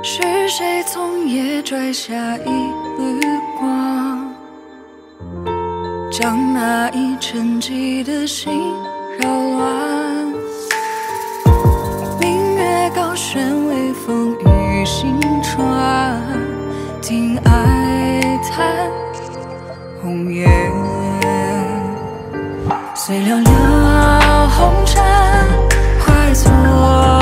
是谁从夜拽下一缕光，将那已沉寂的心扰乱？听爱叹红颜，随寥寥红尘，快作。